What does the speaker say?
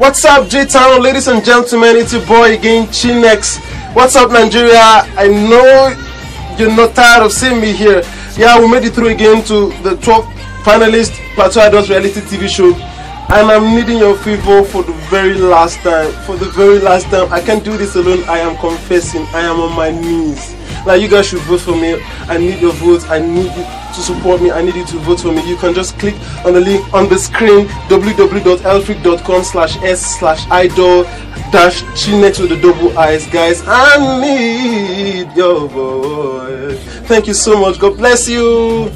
What's up, J Town, ladies and gentlemen? It's your boy again, Chiinex. What's up, Nigeria? I know you're not tired of seeing me here. Yeah, we made it through again to the 12th finalist Plateau Idols reality TV show. And I'm needing your favor for the very last time. For the very last time. I can't do this alone. I am confessing. I am on my knees. Like you guys should vote for me. I need your votes. I need you to support me. I need you to vote for me. You can just click on the link on the screen www.elfreak.com slash s slash idol dash chiinex with the double eyes guys. I need your voice. Thank you so much. God bless you.